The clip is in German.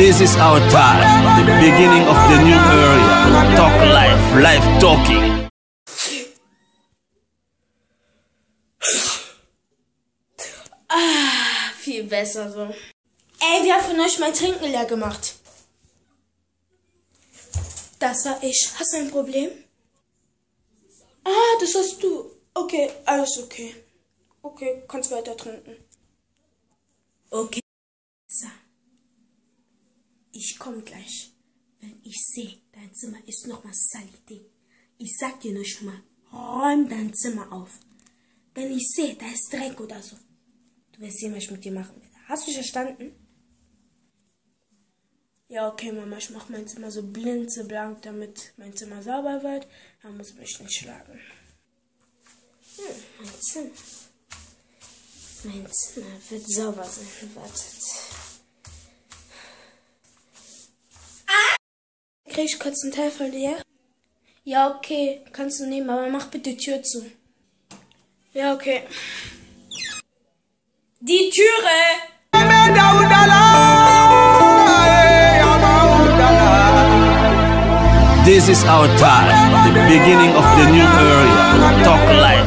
This is our time, the beginning of the new area. Talk life, life talking. Viel besser so. Ey, wer von euch mein Trinken leer gemacht? Das war ich. Hast du ein Problem? Ah, das hast du. Okay, alles okay. Okay, kannst weiter trinken. Okay. So. Ich komm gleich. Wenn ich sehe, dein Zimmer ist nochmal Salite. Ich sag dir nur schon mal, räum dein Zimmer auf. Wenn ich sehe, da ist Dreck oder so. Du wirst sehen, was ich mit dir machen werde. Hast du mich verstanden? Ja, okay, Mama, ich mach mein Zimmer so blinzeblank, damit mein Zimmer sauber wird. Dann muss mich nicht schlagen. Hm, mein Zimmer. Mein Zimmer wird sauber sein. Wartet. Krieg ich kurz einen Teil von dir? Ja, okay. Kannst du nehmen, aber mach bitte die Tür zu. Ja, okay. Die Türe! This is our time, the beginning of the new area. Talk life.